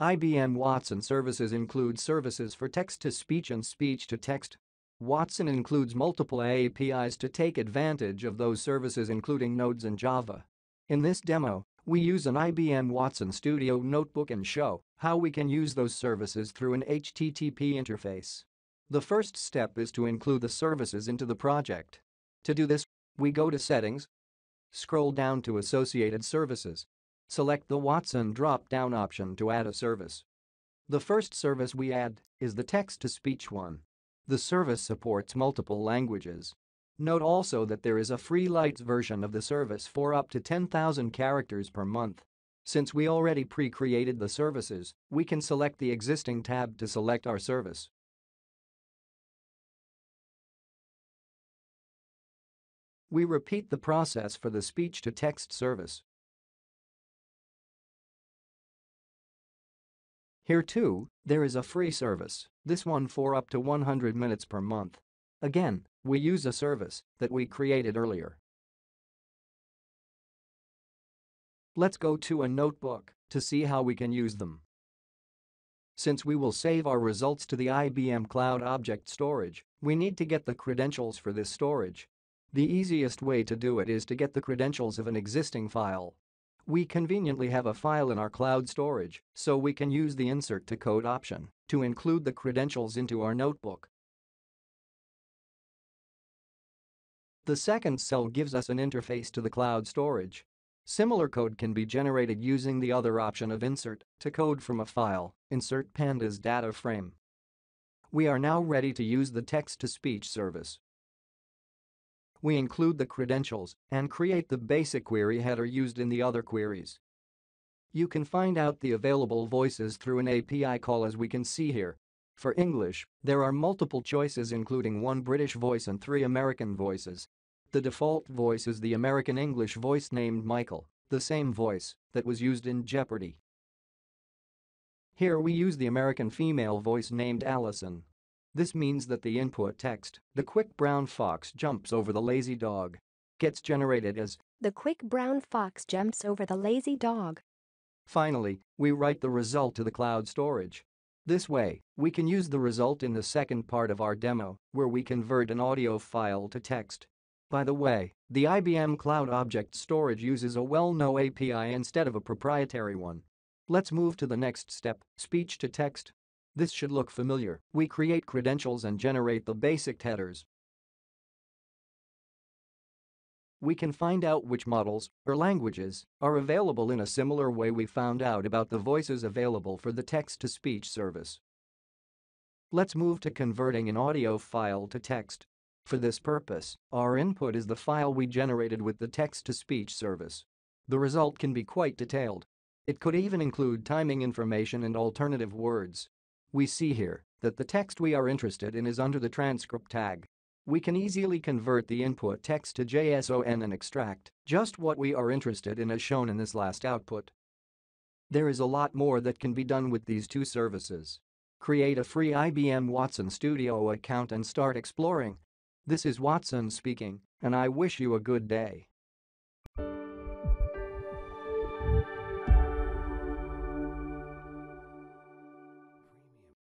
IBM Watson services include services for text-to-speech and speech-to-text. Watson includes multiple APIs to take advantage of those services including Nodes and Java. In this demo, we use an IBM Watson Studio notebook and show how we can use those services through an HTTP interface. The first step is to include the services into the project. To do this, we go to Settings, scroll down to Associated Services Select the Watson drop-down option to add a service. The first service we add is the text-to-speech one. The service supports multiple languages. Note also that there is a free Lite version of the service for up to 10,000 characters per month. Since we already pre-created the services, we can select the existing tab to select our service. We repeat the process for the speech-to-text service. Here too, there is a free service, this one for up to 100 minutes per month. Again, we use a service that we created earlier. Let's go to a notebook to see how we can use them. Since we will save our results to the IBM Cloud Object Storage, we need to get the credentials for this storage. The easiest way to do it is to get the credentials of an existing file. We conveniently have a file in our cloud storage, so we can use the Insert to Code option to include the credentials into our notebook. The second cell gives us an interface to the cloud storage. Similar code can be generated using the other option of Insert to Code from a file, insert pandas data frame. We are now ready to use the text-to-speech service. We include the credentials and create the basic query header used in the other queries. You can find out the available voices through an API call as we can see here. For English, there are multiple choices including one British voice and three American voices. The default voice is the American English voice named Michael, the same voice that was used in Jeopardy! Here we use the American female voice named Allison. This means that the input text, the quick brown fox jumps over the lazy dog, gets generated as The quick brown fox jumps over the lazy dog. Finally, we write the result to the cloud storage. This way, we can use the result in the second part of our demo, where we convert an audio file to text. By the way, the IBM Cloud Object Storage uses a well-known API instead of a proprietary one. Let's move to the next step, speech to text. This should look familiar. We create credentials and generate the basic headers. We can find out which models or languages are available in a similar way we found out about the voices available for the text-to-speech service. Let's move to converting an audio file to text. For this purpose, our input is the file we generated with the text-to-speech service. The result can be quite detailed. It could even include timing information and alternative words. We see here that the text we are interested in is under the transcript tag. We can easily convert the input text to JSON and extract just what we are interested in as shown in this last output. There is a lot more that can be done with these two services. Create a free IBM Watson Studio account and start exploring. This is Watson speaking, and I wish you a good day.